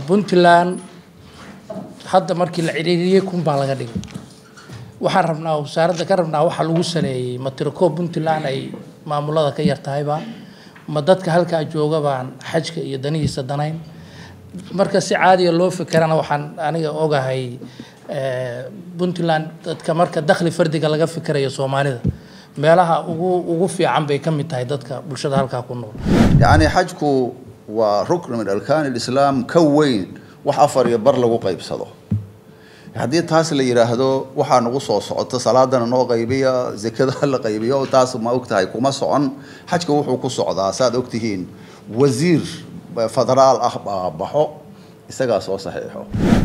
puntland hadda markii la ciriiriyey kun baa laga dhigay. Waxaan rabnaa wasaaradda ka rabnaa waxa lagu saleeyey ma tirako puntland ay maamulada ka yar tahayba ma dadka halkaa jooga baan xajka iyo danihiisa danayn. Marka si caadiya loo fikerana waxaan aniga ogahay puntland dadka marka dakhli fardiga laga fikirayo soomaalida. Meelaha ugu ugu fiican bay ka mid tahay dadka bulshada halkaa ku nool. Yacni xajku waa rukn min arkaan alislaam ka weyn. Wax afar iyo bar lagu qaybsado. Haddii taas la yidhaahdo waxaa nagu soo socota salaadana noo qaybiya zekada la qaybiyo taas ma ogtahay kuma socon. Xajka wuxuu ku socdaa saaad ogtihiin. Wasiir federaal ah baa baxo isagaa soo saxiixo.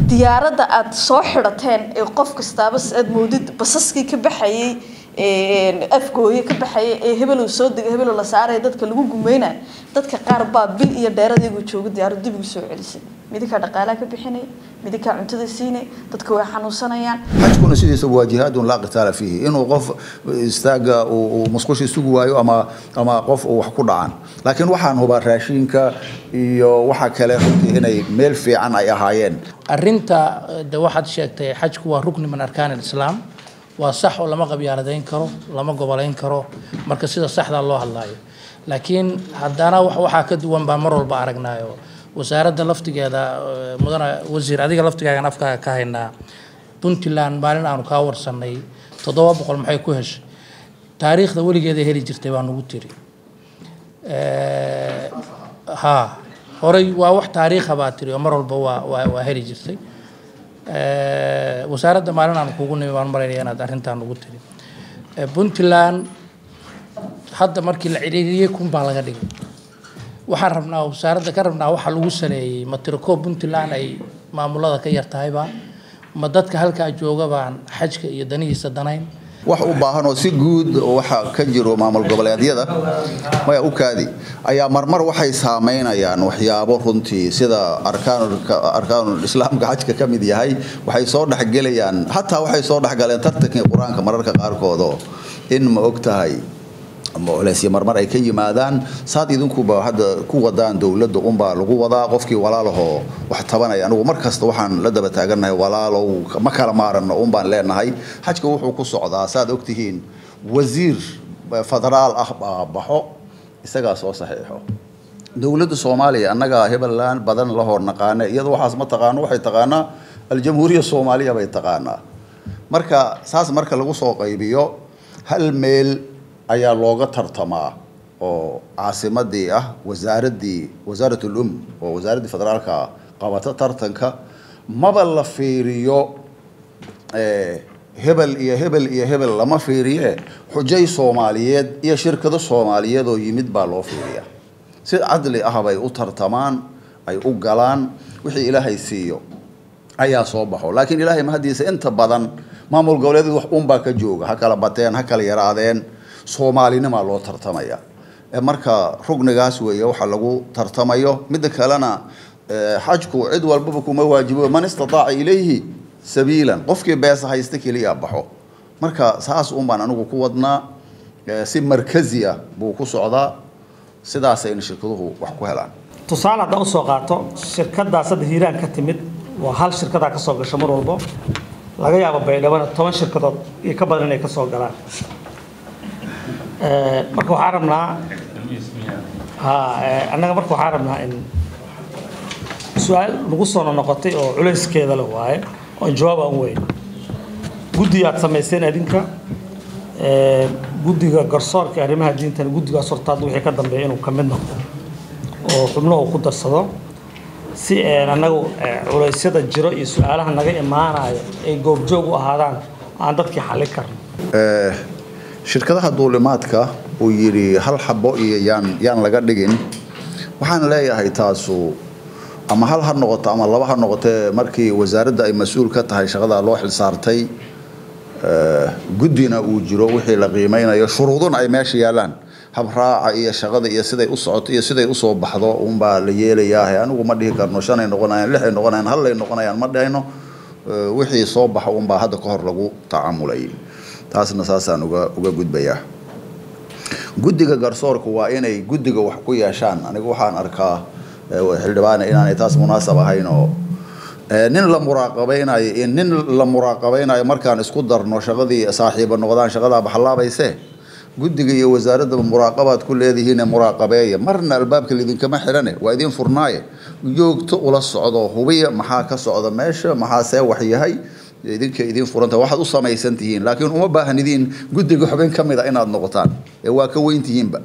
Diyaaradda aada soo xidhateen ee qof kastaaba aad moodid basaskii ka baxayay afgooye ka baxaya ee hebeluu soo degay hebeluu la saaraya dadka lagu gumeynaya dadka qaar baa bil iyo dheeradiigu jooga diyaarad dib ugu soo celisay. Midinkaa dhaqaalaha ka bixinay midinkaa cuntada siinay dadka way xanuunsanayaan. Xajkuna sidiisa waa jihaadun laa qitaala fiihi. Inuu qof istaaga uu musqushi sugi waayo ama ama qof uu wax ku dhacaan. Laakiin waxaan hubaa raashinka iyo waxa kale runtii inay meel fiican ay ahaayeen. Arrinta de waxaad sheegtay xajku waa rukni min arkaan alislaam waa sax oo lama qabyaaladeyn karo lama goboleyn karo marka sida saxdaa loo hadlaayo. Laakiin haddana waxaa ka duwan baa mar walba aragnaayo. Wasaaradda laftigeeda mudana wasiir adiga laftigaagan afkaaga ka haynaa. Puntland maalin aanu kaa warsanay toddoba boqol maxay ku heshay? Taariikhda weligeeda heli jirtay baa nagu tiri. Ha horey waa wax taariikha baa tiri oo mar walba waa waa heli jirtay wasaaradda maalin aan kugu nimi baan malaynaya inaad arrintan ugu tiri puntland hadda markii la ciriiriyey kun baa laga dhigay waxaan rabnaa wasaaradda ka rabnaa waxa lagu saleeyey ma tirako puntland ay maamulada ka yar tahayba ma dadka halkaa jooga baan xajka iyo danihiisa danayn wax u baahan oo si guud waxa ka jiro maamul goboleedyada maya u kaadi. Ayaa marmar waxay saameynayaan waxyaabo runtii sida arkaanul islaamka xajka ka mid yahay waxay soo dhexgelayaan. Hataa waxay soo dhexgaleen tartankii qur'aanka mararka qaarkoodoo in ma og tahay culeysya marmar ay ka yimaadaan saad idinkuba hadda ku wadaan dowladda unbaa lagu wadaa qofkii walaalahoo wax tabanaya. Anigu mar kasta waxaan la daba taagannahay walaalow ma kala maaranno unbaan leenahay. Xajka wuxuu ku socdaa saad ogtihiin wasiir federaal ah baa baxo isagaa soo saxiixo. Dowladda soomaaliya annagaa hebeland badan la hor naqaane iyada waxaas ma taqaano waxay taqaanaa aljamhuuriya soomaaliya bay taqaanaa. Marka saas marka lagu soo qaybiyo hal meel ayaa looga tartamaa oo caasimadii ah wasaaraddii wasaaratul um oo wasaaraddii federaalka qabata tartanka maba la fiiriyo hebel iyo hebel iyo hebel lama fiiriye xujay soomaaliyeed iyo shirkado soomaaliyeed oo yimid baa loo fiiriya si cadli ah bay u tartamaan ay u galaan wixii ilaahay siiyo ayaa soo baxo. Laakiin ilaahay mahadiisa inta badan maamul goboleedyada wax unbaa ka jooga ha kala bateen ha kala yaraadeen soomaalinimaa loo tartamaya. Marka rugnigaas weeye waxa lagu tartamayo midda kalena xajku cid walbaba kuma waajibo man istataaca ilayhi sabiilan qofkii beesa haysta keliya baxo. Marka saas un anigu ku wadnaa si markazi ah buu ku socdaa sidaasayna shirkaduhu wax ku helaan. Tusaale haddaan u soo qaato shirkadaas hadda hiiraan ka timid waa hal shirkadaa ka soo gasho mar walbo laga yaabo baydhabana toban shirkadood iyo ka badan inay ka soo galaan marka waxaa rabnaa annaga marka waxaa rabnaa in su'aal nagu soo noqotay oo culayskeeda le waaye oon jawaab aan weyn. Guddi aad samayseen adinka guddiga garsoorka arrimaha diintan guddigaas horta hadda wixii ka dambeeya inuu ka mid noqdo oo xubno uu ku darsado si annagu culeysyada jiro iyo su'aalaha naga imaanayo ay goobjoog u ahaadaan aan dadkii xallin karno shirkadaha duulimaadka uu yidhi hal xabo iyo yaan yaan laga dhigin. Waxaan leeyahay taasu ama hal ha noqoto ama laba ha noqotee markii wasaaradda ay mas'uul ka tahay shaqada loo xilsaartay guddina uu jiro wixii la qiimeynayo shuruuduna ay meesha yaalaan. Habraaca iyo shaqada iyo siday u socoto iyo siday u soo baxdo unbaa la yeelayaa anigu ma dhihi karno shanay noqonayaan lixay noqonayaan hallay noqonayaan ma dhahayno wixii soo baxa unbaa hadda ka hor lagu tacamulay taasna saasaan uga gudbayaa guddiga garsoorka waa inay guddiga wax ku yeeshaan. Aniga waxaan arkaa xildhibaane inaanay taas munaasab ahayn oo nin la muraaqabaynayo nin la muraaqabaynayo markaan isku darno shaqadii saaxiiba noqdaan shaqadaa baxlaabayse guddiga iyo wasaaraddaba muraaqabaad ku leedihiine muraaqabeeya marna albaabka lidinkama xirane waa idin furnaaye. Joogto ula socdo hubiya maxaa ka socda meesha maxaa see wax yahay idinka idin furanta waxaad u samaysan tihiin laakiin uma baahan idiin guddiga xubin ka mid a inaad noqotaan. Ee waa ka weyn tihiinba